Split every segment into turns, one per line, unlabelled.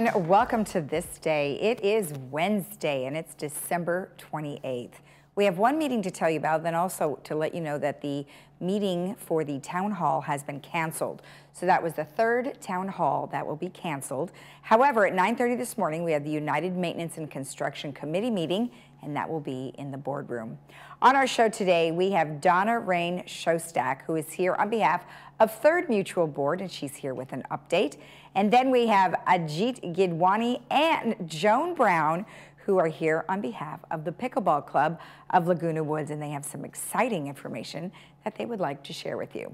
Welcome to this day. It is Wednesday and it's December 28th. We have one meeting to tell you about, then also to let you know that the meeting for the town hall has been canceled. So that was the third town hall that will be canceled. However, at 9:30 this morning, we have the United Maintenance and Construction Committee meeting, and that will be in the boardroom. On our show today, we have Donna Rane-Szostak, who is here on behalf of Third Mutual Board, and she's here with an update. And then we have Ajit Gidwani and Joan Brown, who are here on behalf of the Pickleball Club of Laguna Woods, and they have some exciting information that they would like to share with you.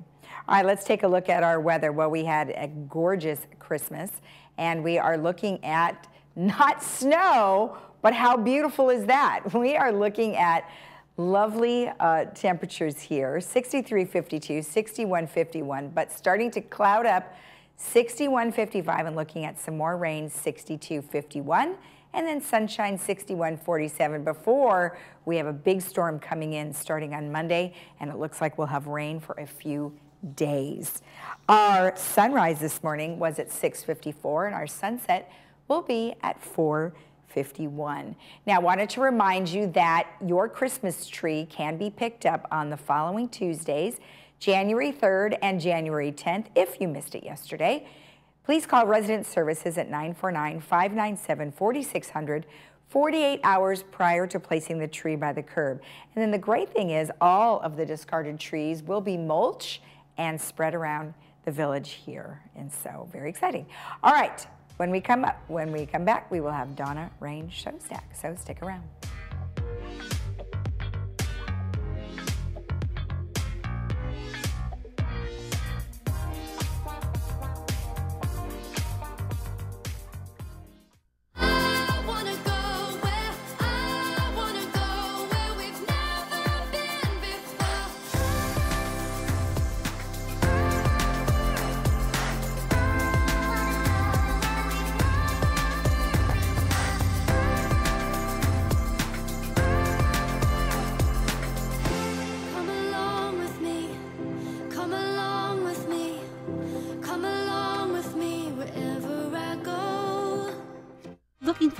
All right, let's take a look at our weather. Well, we had a gorgeous Christmas, and we are looking at not snow, but how beautiful is that? We are looking at lovely uh, temperatures here 63 52 61 51 but starting to cloud up 61 55 and looking at some more rain 62 51 and then sunshine 6147 before we have a big storm coming in starting on Monday and it looks like we'll have rain for a few days. Our sunrise this morning was at 6:54 and our sunset will be at 4:51. Now, I wanted to remind you that your Christmas tree can be picked up on the following Tuesdays, January 3rd and January 10th if you missed it yesterday. Please call Resident Services at 949-597-4600 48 hours prior to placing the tree by the curb. And then the great thing is all of the discarded trees will be mulch and spread around the village here. And so very exciting. All right, when we come up, when we come back, we will have Donna Rane-Szostak. So stick around.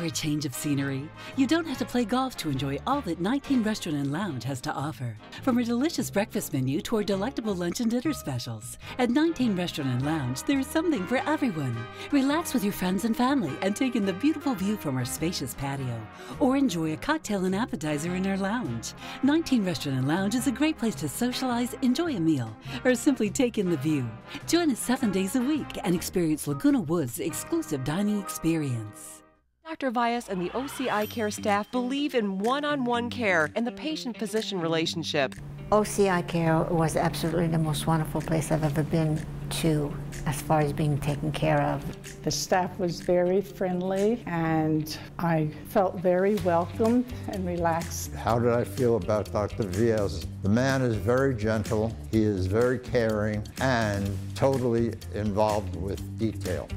A change of scenery? You don't have to play golf to enjoy all that 19 Restaurant and Lounge has to offer. From a delicious breakfast menu to our delectable lunch and dinner specials. At 19 Restaurant and Lounge, there is something for everyone. Relax with your friends and family and take in the beautiful view from our spacious patio. Or enjoy a cocktail and appetizer in our lounge. 19 Restaurant and Lounge is a great place to socialize, enjoy a meal, or simply take in the view. Join us seven days a week and experience Laguna Woods' exclusive dining experience.
Dr. Vias and the OCI Care staff believe in one on one care and the patient physician relationship.
OCI Care was absolutely the most wonderful place I've ever been to as far as being taken care of.
The staff was very friendly and I felt very welcomed and relaxed.
How did I feel about Dr. Vias? The man is very gentle, he is very caring, and totally involved with detail.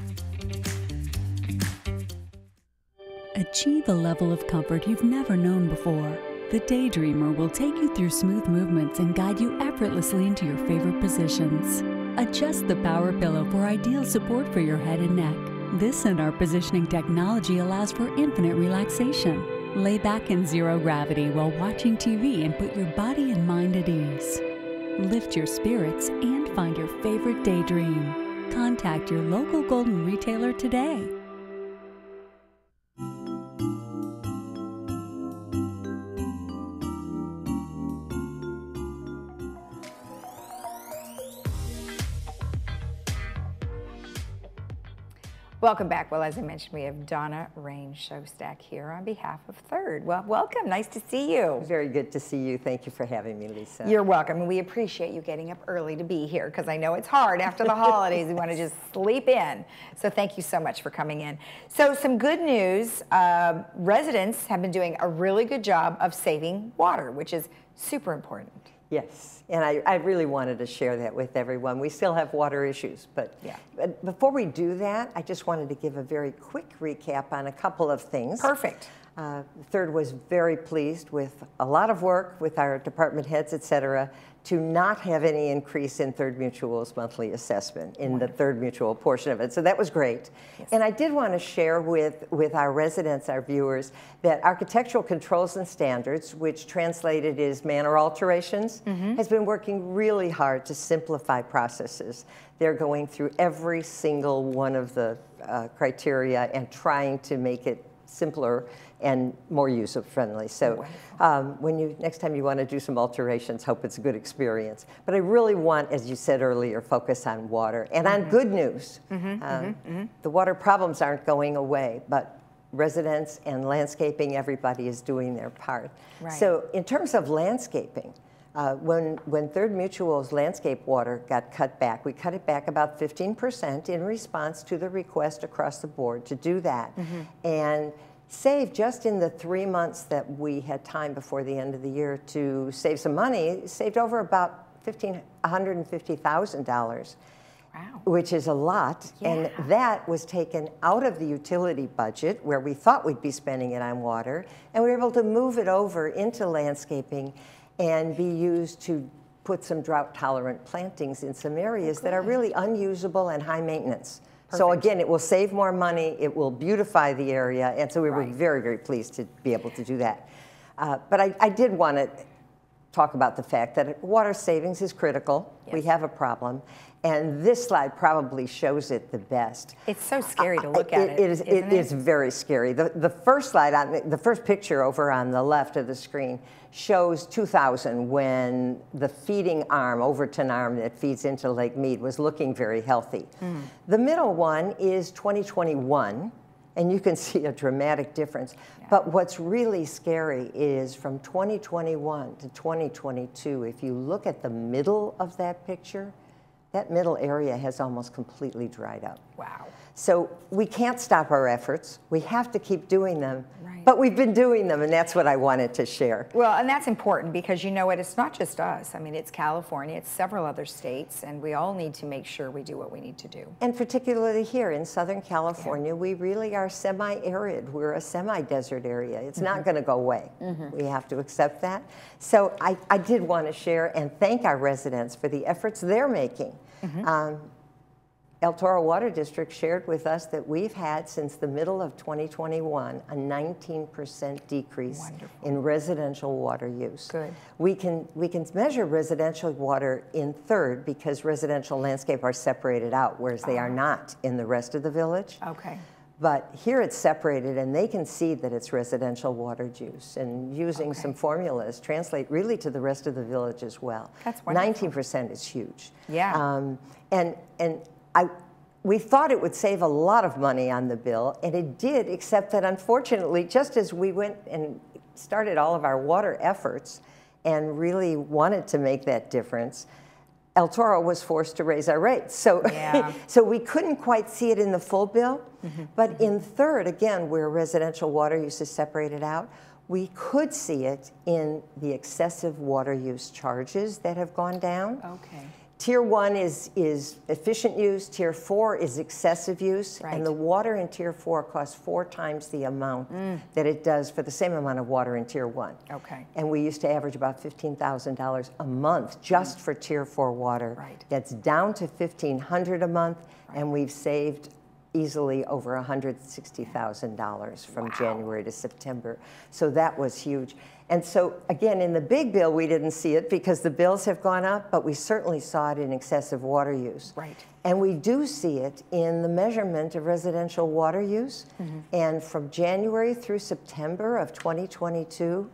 Achieve a level of comfort you've never known before. The Daydreamer will take you through smooth movements and guide you effortlessly into your favorite positions. Adjust the power pillow for ideal support for your head and neck. This and our positioning technology allows for infinite relaxation. Lay back in zero gravity while watching TV and put your body and mind at ease. Lift your spirits and find your favorite daydream. Contact your local Golden retailer today.
Welcome back. Well, as I mentioned, we have Donna Rane-Szostak here on behalf of Third. Well, welcome. Nice to see you.
Very good to see you. Thank you for having me, Lisa.
You're welcome. And we appreciate you getting up early to be here because I know it's hard after the holidays. We want to just sleep in. So thank you so much for coming in. So some good news. Uh, residents have been doing a really good job of saving water, which is super important.
Yes, and I, I, really wanted to share that with everyone. We still have water issues, but,
yeah.
but before we do that, I just wanted to give a very quick recap on a couple of things.
Perfect.
Uh, Third was very pleased with a lot of work with our department heads, et cetera, to not have any increase in Third Mutual's monthly assessment in the Third Mutual portion of it. So that was great. And I did want to share with, with our residents, our viewers, that architectural controls and standards, which translated is manor alterations, has been working really hard to simplify processes. They're going through every single one of the uh, criteria and trying to make it simpler and more user friendly. So um, when you next time you want to do some alterations, hope it's a good experience. But I really want, as you said earlier, focus on water and on good news. Um, The water problems aren't going away, but residents and landscaping, everybody is doing their part.
Right.
So in terms of landscaping, uh, when, when Third Mutual's landscape water got cut back, we cut it back about 15% in response to the request across the board to do that. And save just in the three months that we had time before the end of the year to save some money, saved over about $150,000
Wow.
which is a lot. And that was taken out of the utility budget where we thought we'd be spending it on water. And we were able to move it over into landscaping and be used to put some drought tolerant plantings in some areas that are really unusable and high maintenance. So again, it will save more money, it will beautify the area, and so we were very, very pleased to be able to do that. Uh, but I, I did want to talk about the fact that water savings is critical. We have a problem. And this slide probably shows it the best.
It's so scary to look at it,
It is, it is very scary. The, the first slide, on the, the first picture over on the left of the screen shows 2000 when the feeding arm, Overton arm that feeds into Lake Mead was looking very healthy.
Hmm.
The middle one is 2021, and you can see a dramatic difference. But what's really scary is from 2021 to 2022, if you look at the middle of that picture, that middle area has almost completely dried up.
Wow.
So we can't stop our efforts. We have to keep doing them.
Right.
But we've been doing them, and that's what I wanted to share.
Well, and that's important because you know what? It's not just us. I mean, it's California, it's several other states, and we all need to make sure we do what we need to do.
And particularly here in Southern California, we really are semi arid. We're a semi desert area. It's not mm-hmm. going to go away. Mm-hmm. We have to accept that. So I, I did want to share and thank our residents for the efforts they're making. Mm-hmm. Um, El Toro Water District shared with us that we've had since the middle of 2021 a 19% decrease
Wonderful.
in residential water use.
Good.
We can, we can measure residential water in third because residential landscape are separated out, whereas they are not in the rest of the village.
Okay.
But here it's separated, and they can see that it's residential water use. And using some formulas translate really to the rest of the village as well.
That's wonderful.
Nineteen percent is huge.
Yeah.
Um, and and I, we thought it would save a lot of money on the bill, and it did. Except that unfortunately, just as we went and started all of our water efforts, and really wanted to make that difference. El Toro was forced to raise our rates. So,
Yeah.
so we couldn't quite see it in the full bill. Mm-hmm. But mm-hmm. in third, again, where residential water use is separated out, we could see it in the excessive water use charges that have gone down.
Okay.
Tier one is, is efficient use, tier four is excessive use,
Right.
and the water in tier four costs four times the amount mm. that it does for the same amount of water in tier one.
Okay.
And we used to average about $15,000 a month just mm. for tier four water.
Right.
That's down to 1,500 a month, and we've saved easily over $160,000 from January to September. So that was huge. And so, again, in the big bill, we didn't see it because the bills have gone up, but we certainly saw it in excessive water use.
Right.
And we do see it in the measurement of residential water use.
Mm-hmm.
And from January through September of 2022,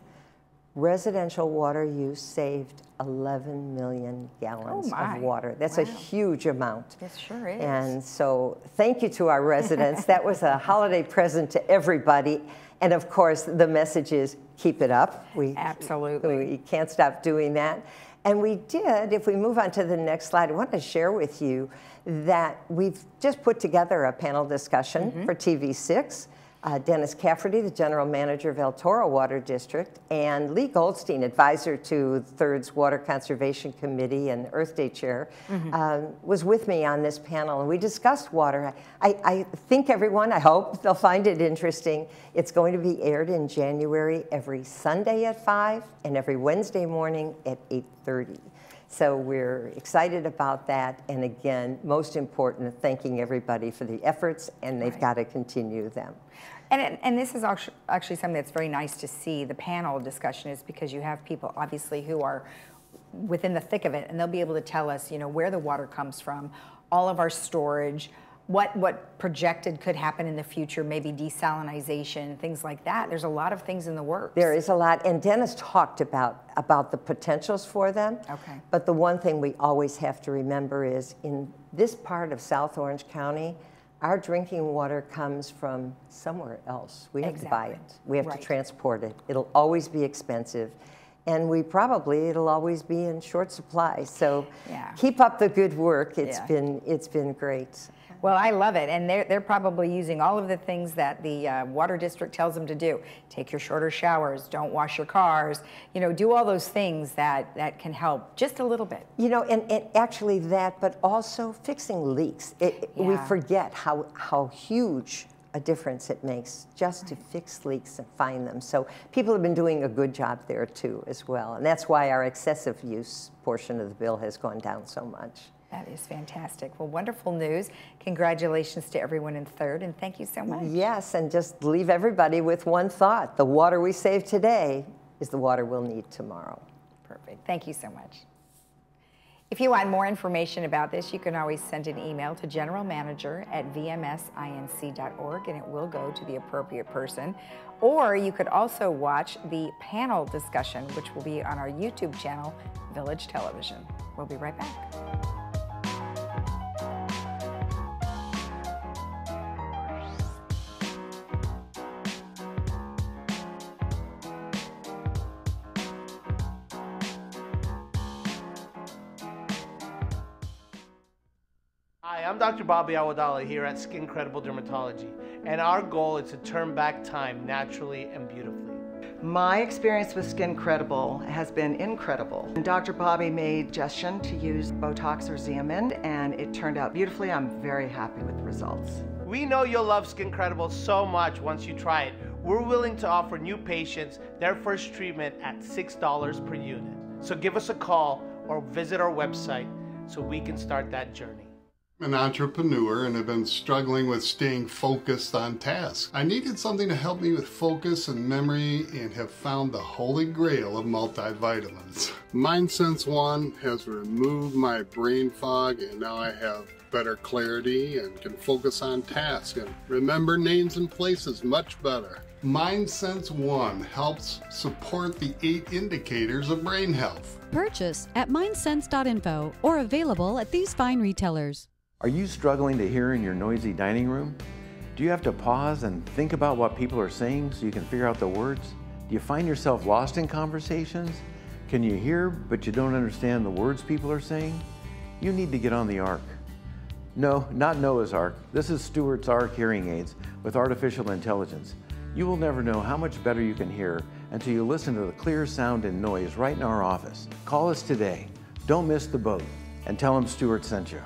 residential water use saved 11 million gallons
Oh,
of water. That's a huge amount.
It sure is.
And so, thank you to our residents. that was a holiday present to everybody. And of course, the message is keep it up. We
Absolutely.
we can't stop doing that. And we did, if we move on to the next slide, I want to share with you that we've just put together a panel discussion
Mm-hmm.
for TV6. Uh, Dennis Cafferty, the general manager of El Toro Water District, and Lee Goldstein, advisor to Third's Water Conservation Committee and Earth Day chair,
Mm-hmm.
um, was with me on this panel, and we discussed water. I, I think everyone, I hope, they'll find it interesting. It's going to be aired in January every Sunday at 5 and every Wednesday morning at 8.30. So we're excited about that. And again, most important, thanking everybody for the efforts, and they've
Right.
got to continue them.
And, and- and this is actually something that's very nice to see, the panel discussion is because you have people obviously who are within the thick of it and they'll be able to tell us, you know, where the water comes from, all of our storage, what, what projected could happen in the future, maybe desalinization, things like that. There's a lot of things in the works.
There is a lot, and Dennis talked about, about the potentials for them.
Okay.
But the one thing we always have to remember is in this part of South Orange County, our drinking water comes from somewhere else. We have to buy it. We have
Right.
to transport it. It'll always be expensive. And we probably, it'll always be in short supply. So
Yeah.
keep up the good work. It's
Yeah.
been, it's been great.
Well, I love it, and they're, they're probably using all of the things that the uh, water district tells them to do. Take your shorter showers, don't wash your cars, you know, do all those things that, that can help just a little bit.
You know, and, and actually that, but also fixing leaks. It, it- We forget how, how huge a difference it makes just to fix leaks and find them. So people have been doing a good job there too as well. And that's why our excessive use portion of the bill has gone down so much.
That is fantastic. Well, wonderful news. Congratulations to everyone in third, and thank you so much.
Yes, and just leave everybody with one thought. The water we save today is the water we'll need tomorrow.
Perfect. Thank you so much. If you want more information about this, you can always send an email to general manager at vmsinc.org and it will go to the appropriate person. Or you could also watch the panel discussion, which will be on our YouTube channel, Village Television. We'll be right back.
Bobby Awadala here at Skin Credible Dermatology, and our goal is to turn back time naturally and beautifully.
My experience with Skin Credible has been incredible. Dr. Bobby made suggestion to use Botox or Xeomin, and it turned out beautifully. I'm very happy with the results.
We know you'll love Skin Credible so much once you try it. We're willing to offer new patients their first treatment at $6 per unit. So give us a call or visit our website so we can start that journey.
An entrepreneur and have been struggling with staying focused on tasks. I needed something to help me with focus and memory and have found the holy grail of multivitamins. MindSense One has removed my brain fog and now I have better clarity and can focus on tasks and remember names and places much better. MindSense One helps support the eight indicators of brain health.
Purchase at mindsense.info or available at these fine retailers.
Are you struggling to hear in your noisy dining room? Do you have to pause and think about what people are saying so you can figure out the words? Do you find yourself lost in conversations? Can you hear but you don't understand the words people are saying? You need to get on the Ark. No, not Noah's Ark. This is Stewart's Ark hearing aids with artificial intelligence. You will never know how much better you can hear until you listen to the clear sound and noise right in our office. Call us today. Don't miss the boat and tell them Stewart sent you.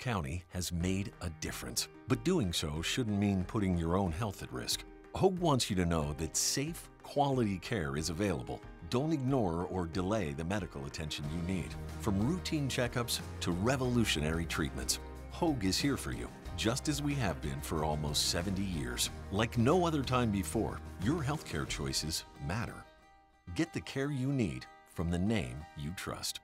County has made a difference. But doing so shouldn't mean putting your own health at risk. Hoag wants you to know that safe, quality care is available. Don't ignore or delay the medical attention you need. From routine checkups to revolutionary treatments, Hoag is here for you, just as we have been for almost 70 years. Like no other time before, your healthcare choices matter. Get the care you need from the name you trust.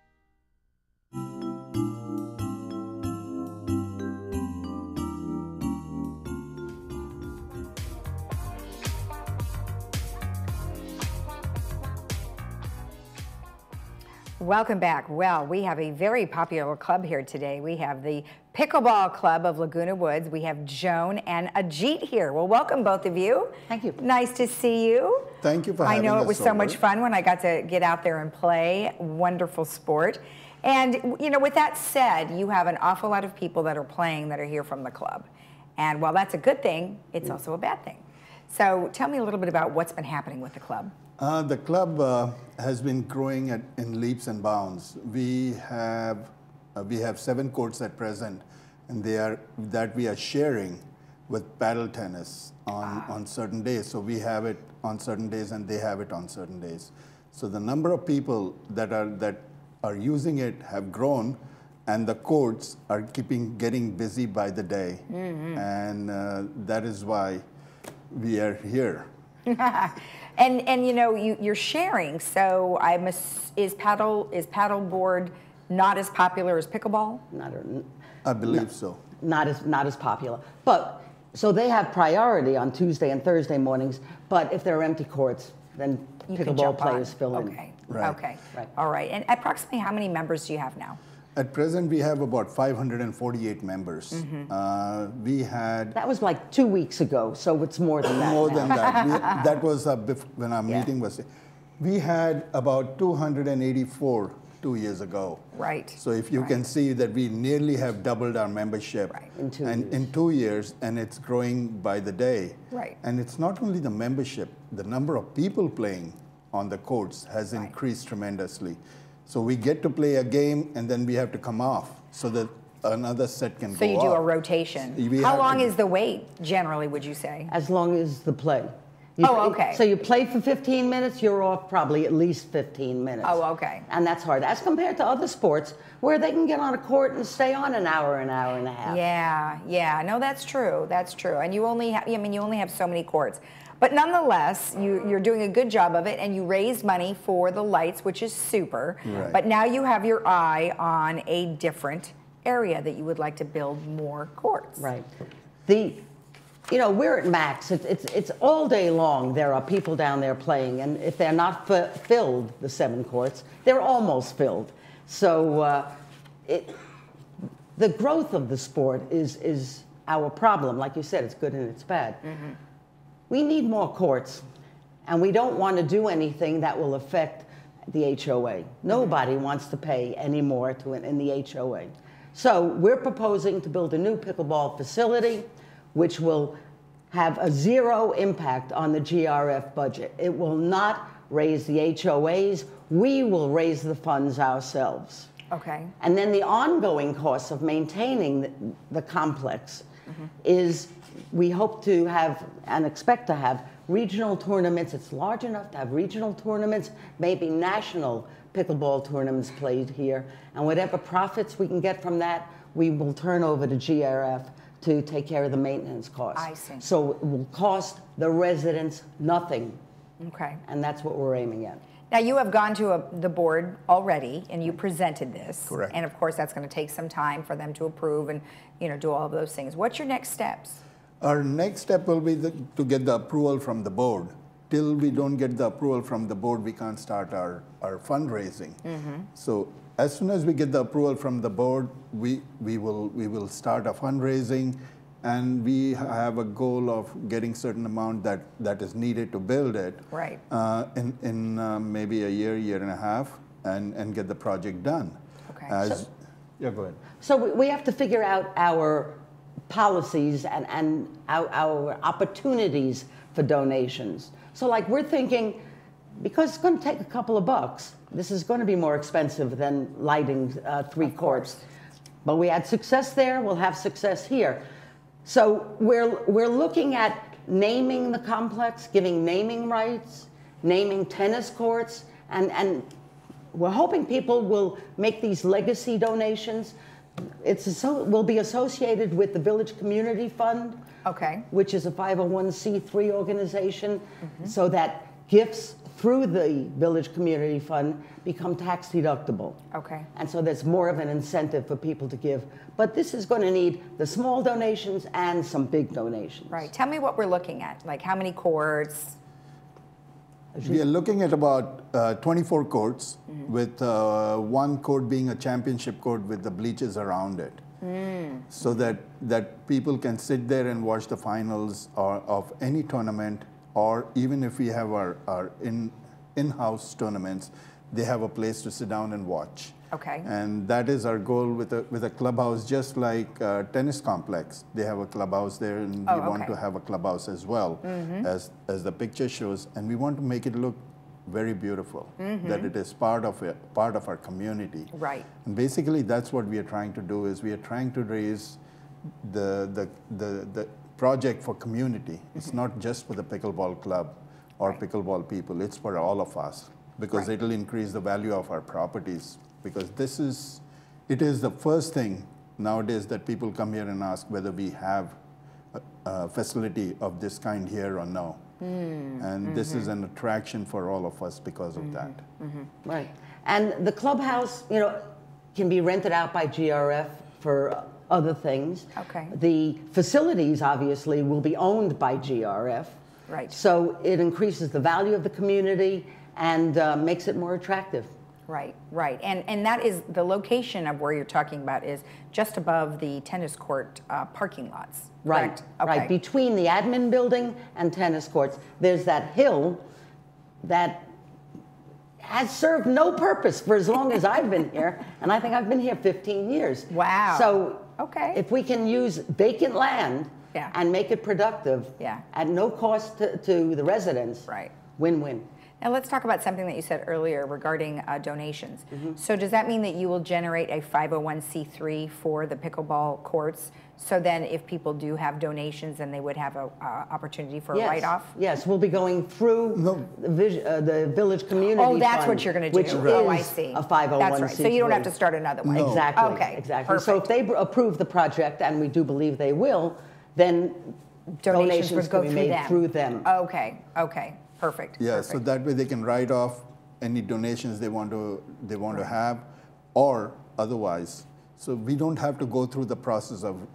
Welcome back. Well, we have a very popular club here today. We have the Pickleball Club of Laguna Woods. We have Joan and Ajit here. Well, welcome both of you. Thank you. Nice to see you.
Thank you for having me.
I know it was so
over.
much fun when I got to get out there and play. Wonderful sport. And, you know, with that said, you have an awful lot of people that are playing that are here from the club. And while that's a good thing, it's also a bad thing. So tell me a little bit about what's been happening with the club.
Uh, the club uh, has been growing at, in leaps and bounds. We have uh, we have seven courts at present, and they are that we are sharing with paddle tennis on, on certain days. So we have it on certain days, and they have it on certain days. So the number of people that are that are using it have grown, and the courts are keeping getting busy by the day,
Mhm.
and uh, that is why we are here.
and and you know you, you're sharing. So I'm ass- is paddle is paddleboard not as popular as pickleball?
Not
I believe so.
not as not as popular. But so they have priority on Tuesday and Thursday mornings. But if there are empty courts, then
You can
pickleball
jump on.
players fill in.
Okay.
Right.
Okay. All right. And approximately how many members do you have now?
At present, we have about 548 members.
Mhm.
Uh, we had
That was like two weeks ago, so it's more than that.
more
now.
than that. We, that was uh, bef- when our
Yeah.
meeting was. We had about 284 two years ago.
Right.
So if you can see that we nearly have doubled our membership
In two
and in two years, and it's growing by the day.
Right.
And it's not only the membership; the number of people playing on the courts has increased tremendously. So we get to play a game, and then we have to come off so that another set can
So
go So
you do a rotation.
We
How long
to-
is the wait generally? Would you say?
As long as the play. You
Oh,
play-
okay.
So you play for 15 minutes, you're off probably at least 15 minutes.
Oh, okay.
And that's hard, as compared to other sports where they can get on a court and stay on an hour, an hour and a half.
Yeah, yeah. No, that's true. That's true. And you only have, I mean, you only have so many courts. But nonetheless, you, you're doing a good job of it, and you raised money for the lights, which is super.
Right.
But now you have your eye on a different area that you would like to build more courts.
Right. The, you know, we're at max. It's, it's, it's all day long. There are people down there playing, and if they're not fi- filled, the seven courts, they're almost filled. So uh, it, the growth of the sport is, is our problem. Like you said, it's good and it's bad. We need more courts, and we don't want to do anything that will affect the HOA. Nobody wants to pay any more to it in the HOA. So we're proposing to build a new pickleball facility, which will have a zero impact on the GRF budget. It will not raise the HOAs. We will raise the funds ourselves.
Okay.
And then the ongoing cost of maintaining the, the complex mm-hmm. is we hope to have and expect to have regional tournaments. It's large enough to have regional tournaments, maybe national pickleball tournaments played here. And whatever profits we can get from that, we will turn over to GRF to take care of the maintenance costs.
I see.
So it will cost the residents nothing.
Okay.
And that's what we're aiming at.
Now you have gone to a, the board already, and you presented this.
Correct.
And of course, that's going to take some time for them to approve and you know do all of those things. What's your next steps?
Our next step will be the, to get the approval from the board. Till we don't get the approval from the board, we can't start our, our fundraising. So as soon as we get the approval from the board, we, we, will, we will start a fundraising and we have a goal of getting certain amount that, that is needed to build it
Right.
uh, in, in uh, maybe a year, year and a half, and, and get the project done.
Okay.
As,
So-
yeah, go ahead.
So we- we have to figure out our policies and, and our, our opportunities for donations. So like we're thinking, because it's going to take a couple of bucks, this is going to be more expensive than lighting uh, three courts. But we had success there, we'll have success here. So we're, we're looking at naming the complex, giving naming rights, naming tennis courts, and, and we're hoping people will make these legacy donations. It's so, will be associated with the Village Community Fund,
Okay.
which is a 501c3 organization, mm-hmm. so that gifts through the Village Community Fund become tax deductible.
Okay.
And so there's more of an incentive for people to give. But this is going to need the small donations and some big donations.
Right. Tell me what we're looking at. Like how many courts?
We are looking at about uh, 24 courts, with uh, one court being a championship court with the bleachers around it. So that, that people can sit there and watch the finals or, of any tournament, or even if we have our, our in, in-house tournaments, they have a place to sit down and watch.
Okay.
And that is our goal with a, with a clubhouse, just like uh, tennis complex. They have a clubhouse there, and
Oh,
we want to have a clubhouse as well,
Mhm.
as, as the picture shows. And we want to make it look very beautiful,
Mhm.
that it is part of it, part of our community.
Right.
And basically, that's what we are trying to do. Is we are trying to raise the the the, the project for community. It's
Mm-hmm.
not just for the pickleball club or pickleball people. It's for all of us because
Right.
it'll increase the value of our properties. Because this is, it is the first thing nowadays that people come here and ask whether we have a, a facility of this kind here or no.
Mm,
And this is
Mhm.
an attraction for all of us because of that.
Right. And the clubhouse, you know, can be rented out by GRF for other things.
Okay.
The facilities, obviously, will be owned by GRF.
Right.
So it increases the value of the community and uh, makes it more attractive.
Right, right. And, and that is, the location of where you're talking about is just above the tennis court uh, parking lots,
Right,
correct?
right. Between the admin building and tennis courts, there's that hill that has served no purpose for as long as I've been here, and I think I've been here 15 years.
Wow.
So
Okay.
if we can use vacant land
Yeah.
and make it productive
Yeah.
at no cost to, to the residents,
Right.
win-win.
Now let's talk about something that you said earlier regarding uh, donations.
Mm-hmm.
So does that mean that you will generate a 501c3 for the pickleball courts? So then if people do have donations, then they would have a uh, opportunity for a write-off?
Yes, we'll be going through the, vis- uh, the village community
Oh, that's
Fund,
what you're going to do.
Which
Oh, I
is
see.
a 501c3.
That's right. So you don't have to start another one.
Exactly.
Okay.
Exactly. So if they br- approve the project, and we do believe they will, then
Donations would go
can be
through
made
them.
through them.
Okay, okay, perfect.
Yeah, so that way they can write off any donations they want to they want to have, or otherwise. So we don't have to go through the process of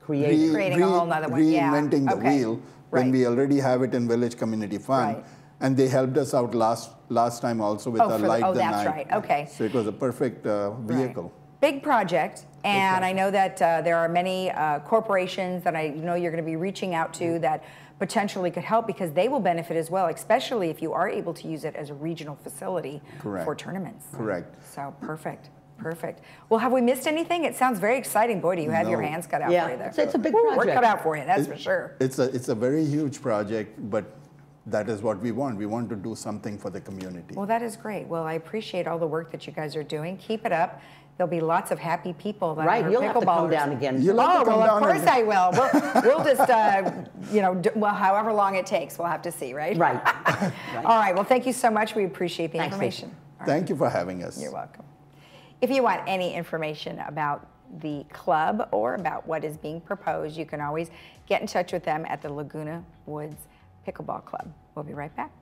Creating-
Creating a whole nother one, yeah,
reinventing the
okay,
wheel when we already have it in Village Community Fund.
Right.
And they helped us out last last time also with
Oh,
our
for the-
Light
oh,
the
that's
Night.
right, okay.
So it was a perfect uh, vehicle.
Big project, and I know that uh, there are many uh, corporations that I know you're going to be reaching out to that potentially could help because they will benefit as well, especially if you are able to use it as a regional facility
Correct.
for tournaments.
Correct.
So perfect, perfect. Well, have we missed anything? It sounds very exciting. Boy, do you have your hands cut out
Yeah,
for you there.
it's- it's a big
project. We're cut out for you, that's
It-
for sure.
It's a it's a very huge project, but that is what we want. We want to do something for the community.
Well, that is great. Well, I appreciate all the work that you guys are doing. Keep it up. There'll be lots of happy people that
Right,
are
you'll have to come down again.
You'll have
oh,
to come
well, of course
and-
I will. We'll, we'll just, uh, you know, d- well, however long it takes, we'll have to see, right?
Right.
All right. Well, thank you so much. We appreciate the
Thanks,
information.
Thank you for having us.
You're welcome. If you want any information about the club or about what is being proposed, you can always get in touch with them at the Laguna Woods Pickleball Club. We'll be right back.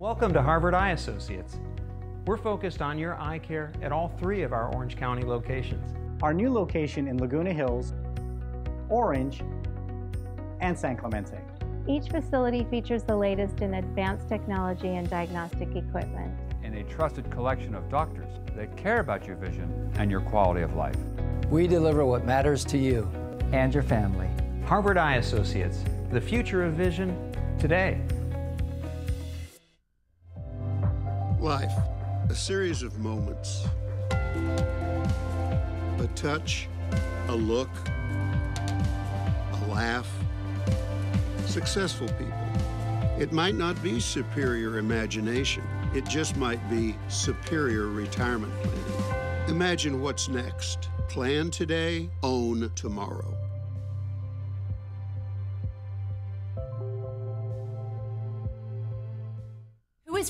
Welcome to Harvard Eye Associates. We're focused on your eye care at all three of our Orange County locations.
Our new location in Laguna Hills, Orange, and San Clemente.
Each facility features the latest in advanced technology and diagnostic equipment.
and a trusted collection of doctors that care about your vision and your quality of life.
We deliver what matters to you and your family.
Harvard Eye Associates, the future of vision today.
Life, a series of moments. A touch, a look, a laugh. Successful people. It might not be superior imagination, it just might be superior retirement planning. Imagine what's next. Plan today, own tomorrow.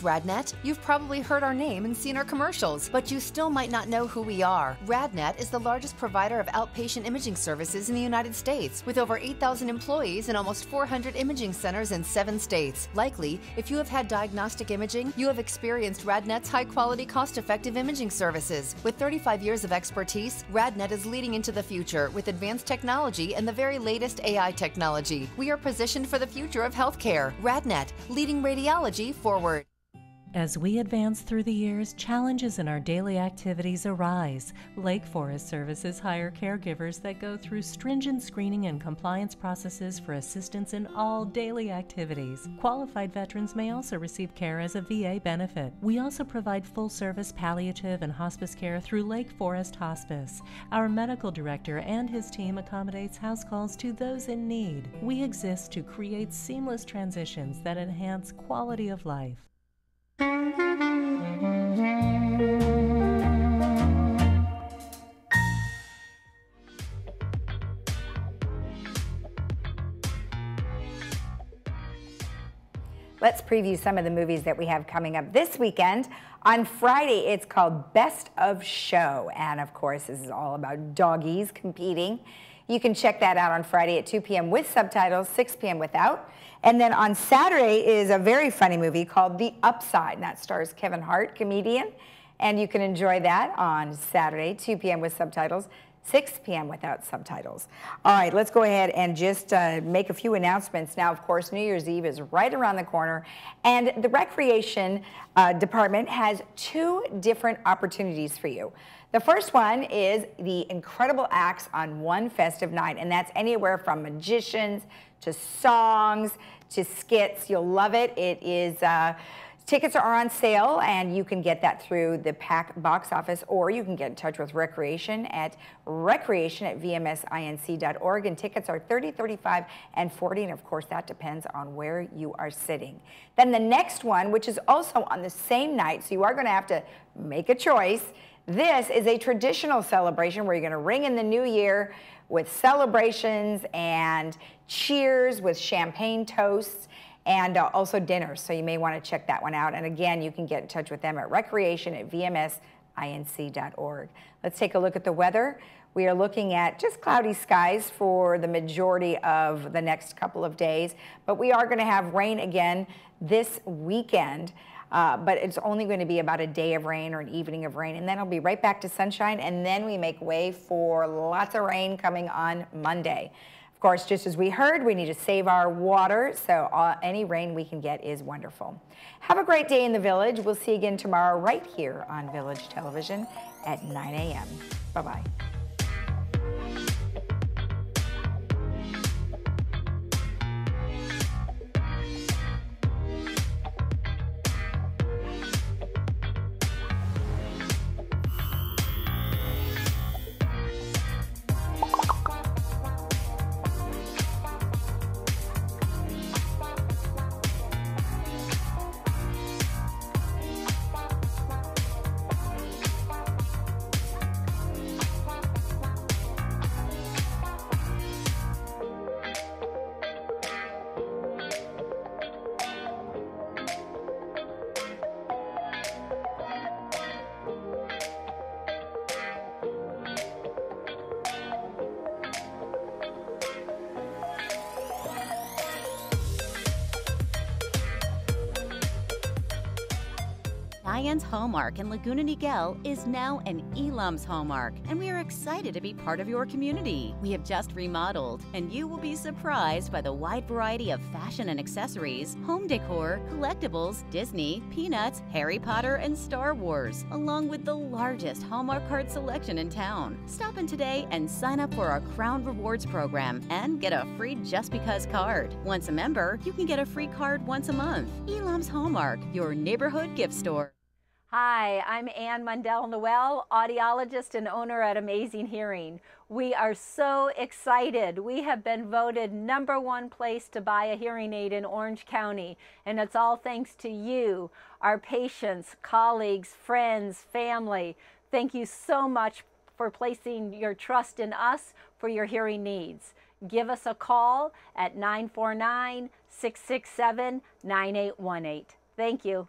RadNet? You've probably heard our name and seen our commercials, but you still might not know who we are. RadNet is the largest provider of outpatient imaging services in the United States, with over 8,000 employees and almost 400 imaging centers in seven states. Likely, if you have had diagnostic imaging, you have experienced RadNet's high quality, cost effective imaging services. With 35 years of expertise, RadNet is leading into the future with advanced technology and the very latest AI technology. We are positioned for the future of healthcare. RadNet, leading radiology forward.
As we advance through the years, challenges in our daily activities arise. Lake Forest Services hire caregivers that go through stringent screening and compliance processes for assistance in all daily activities. Qualified veterans may also receive care as a VA benefit. We also provide full service palliative and hospice care through Lake Forest Hospice. Our medical director and his team accommodates house calls to those in need. We exist to create seamless transitions that enhance quality of life.
Let's preview some of the movies that we have coming up this weekend. On Friday, it's called Best of Show. And of course, this is all about doggies competing. You can check that out on Friday at 2 p.m. with subtitles, 6 p.m. without. And then on Saturday is a very funny movie called The Upside. And that stars Kevin Hart, comedian. And you can enjoy that on Saturday, 2 p.m. with subtitles, 6 p.m. without subtitles. All right, let's go ahead and just uh, make a few announcements. Now, of course, New Year's Eve is right around the corner, and the Recreation uh, Department has two different opportunities for you. The first one is the incredible acts on one festive night, and that's anywhere from magicians to songs to skits. You'll love it. It is. Uh, Tickets are on sale, and you can get that through the PAC box office, or you can get in touch with Recreation at recreation at vmsinc.org. And tickets are 30, 35, and 40, and of course, that depends on where you are sitting. Then the next one, which is also on the same night, so you are going to have to make a choice. This is a traditional celebration where you're going to ring in the new year with celebrations and cheers with champagne toasts and uh, also dinners. So you may want to check that one out. And again, you can get in touch with them at recreation at vmsinc.org. Let's take a look at the weather. We are looking at just cloudy skies for the majority of the next couple of days, but we are going to have rain again this weekend. Uh, but it's only going to be about a day of rain or an evening of rain, and then it'll be right back to sunshine, and then we make way for lots of rain coming on Monday. Of course, just as we heard, we need to save our water, so uh, any rain we can get is wonderful. Have a great day in the village. We'll see you again tomorrow right here on Village Television at 9 a.m. Bye-bye.
Diane's Hallmark in Laguna Niguel is now an Elam's Hallmark, and we are excited to be part of your community. We have just remodeled, and you will be surprised by the wide variety of fashion and accessories, home decor, collectibles, Disney, Peanuts, Harry Potter, and Star Wars, along with the largest Hallmark card selection in town. Stop in today and sign up for our Crown Rewards program and get a free Just Because card. Once a member, you can get a free card once a month. Elam's Hallmark, your neighborhood gift store.
Hi, I'm Ann Mundell Noel, audiologist and owner at Amazing Hearing. We are so excited. We have been voted number one place to buy a hearing aid in Orange County, and it's all thanks to you, our patients, colleagues, friends, family. Thank you so much for placing your trust in us for your hearing needs. Give us a call at 949 667 9818. Thank you.